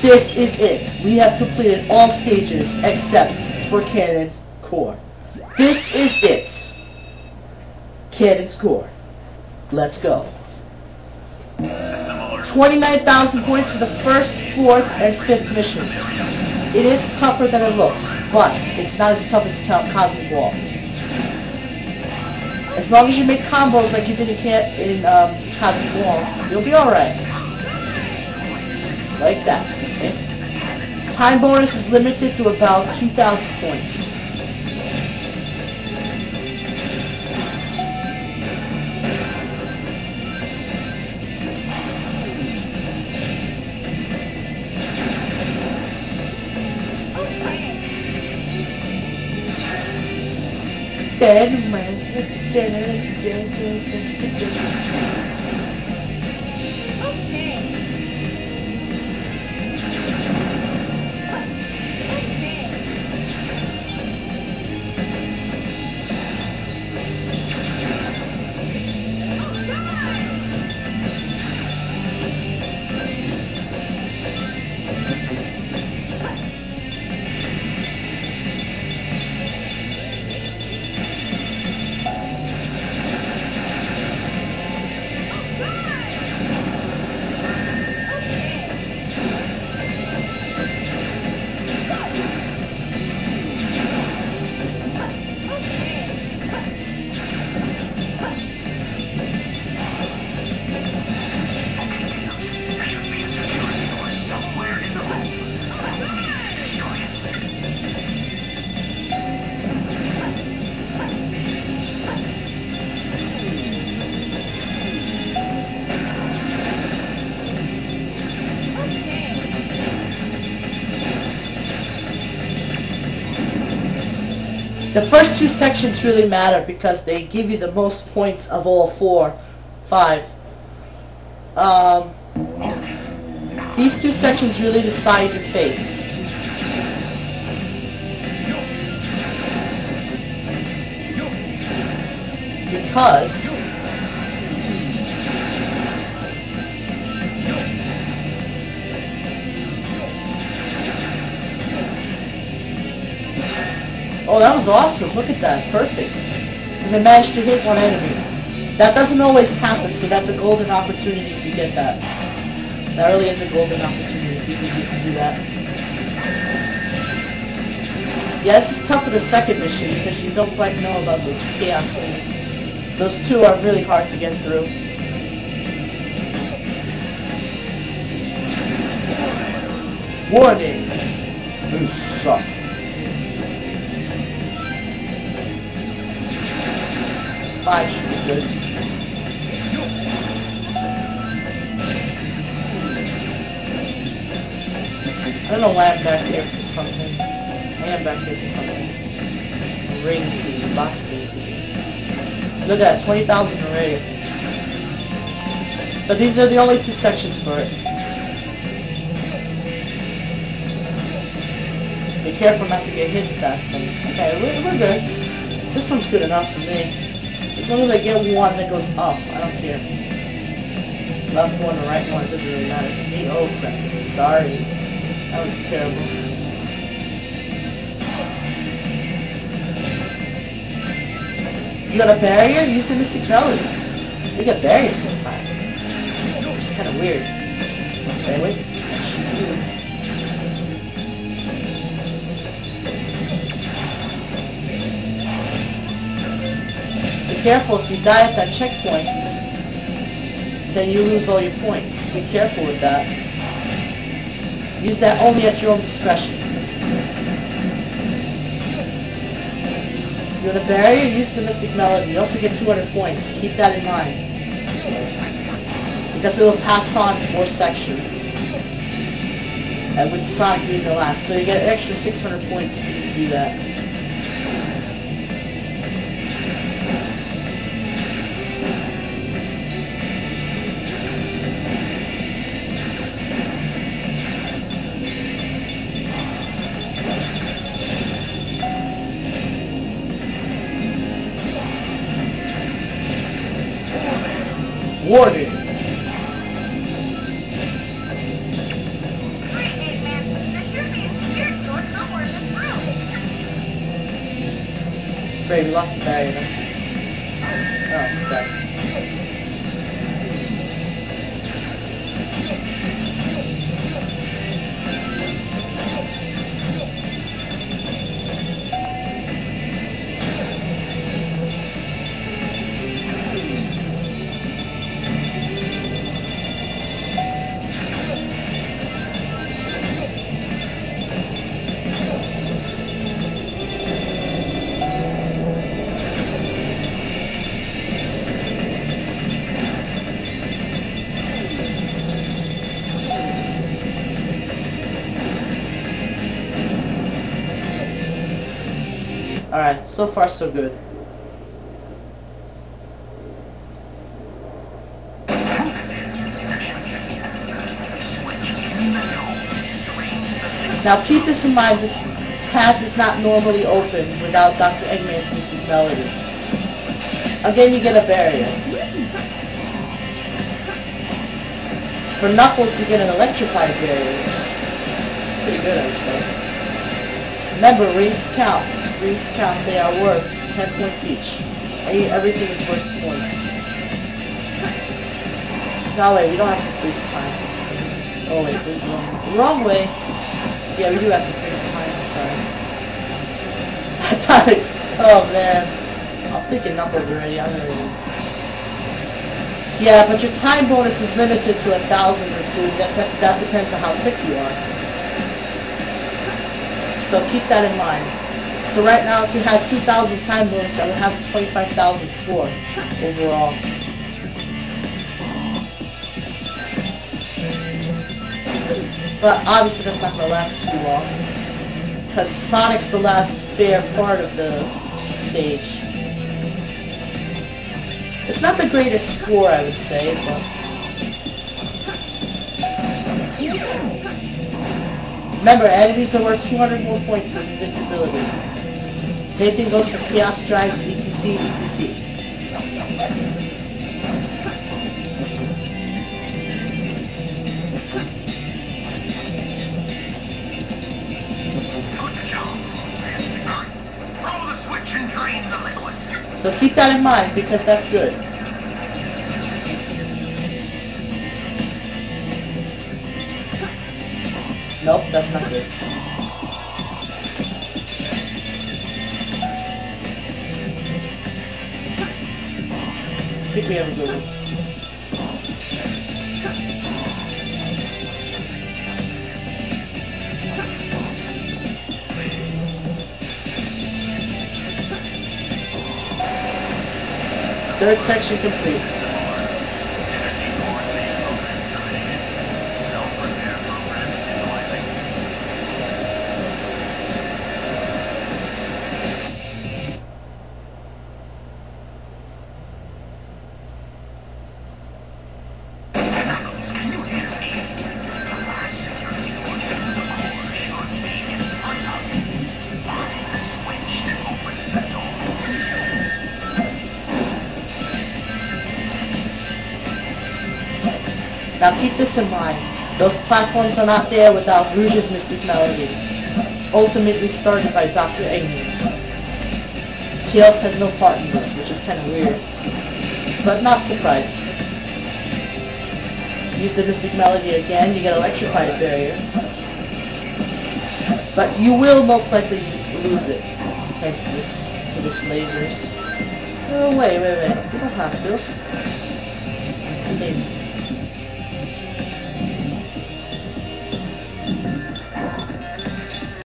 This is it. We have completed all stages except for Cannon's Core. This is it. Cannon's Core. Let's go. 29,000 points for the first, fourth, and fifth missions. It is tougher than it looks, but it's not as tough as Co- Cosmic Wall. As long as you make combos like you did in, in um, Cosmic Wall, you'll be alright. Like that, see? Time bonus is limited to about 2,000 points. Dead man. There The first two sections really matter because they give you the most points of all four, five. Um, these two sections really decide your fate. Because Oh, that was awesome. Look at that. Perfect. Because I managed to hit one enemy. That doesn't always happen, so that's a golden opportunity if you get that. That really is a golden opportunity if you you can do that. Yeah, this is tough for the second mission because you don't quite know about those chaos things. Those two are really hard to get through. Warning! You suck. Five should be good. I don't know why I'm back here for something. I am back here for something. Rings and boxes. Look at that, 20,000 already. But these are the only two sections for it. Be careful not to get hit back. Okay, we're, we're good. This one's good enough for me. As long as I get one that goes up, I don't care. Left one or right one, it doesn't really matter to me. Oh crap, sorry. That was terrible. You got a barrier? Use the Mystic Melody. We got barriers this time. It's kind of weird. Okay, careful, if you die at that checkpoint, then you lose all your points. Be careful with that. Use that only at your own discretion. You want a barrier? Use the Mystic Melody. You also get 200 points. Keep that in mind. Because it'll pass on four sections. And with Sonic being the last. So you get an extra 600 points if you do that. Great, we lost the barrier, that's this. Oh, crap. Alright, so far so good. Now keep this in mind, this path is not normally open without Dr. Eggman's Mystic Melody. Again, you get a barrier. For Knuckles, you get an electrified barrier, which is pretty good, I would say. Remember, rings count. Rings count, they are worth 10 points each. Everything is worth points. No, wait, we don't have to freeze time. So oh wait, this is wrong. Wrong way! Yeah, we do have to freeze time, I'm sorry. I thought it, oh man. I'm thinking Knuckles already, I'm already. Yeah, but your time bonus is limited to a thousand or two. That, that, that depends on how quick you are. So keep that in mind. So right now, if you had 2,000 time bonus, I would have a 25,000 score overall. But obviously that's not going to last too long. Because Sonic's the last fair part of the stage. It's not the greatest score, I would say, but... Remember, enemies are worth 200 more points for invincibility. Same thing goes for Chaos Drives, ETC, ETC. So keep that in mind, because that's good. Nope, that's not good. I think we have a good one. Third section complete. Now keep this in mind. Those platforms are not there without Rouge's Mystic Melody, ultimately started by Dr. Eggman. Tails has no part in this, which is kind of weird, but not surprising. Use the Mystic Melody again, you get Electrified Barrier. But you will most likely lose it, thanks to this, to this lasers. Oh, wait, wait, wait, you don't have to. They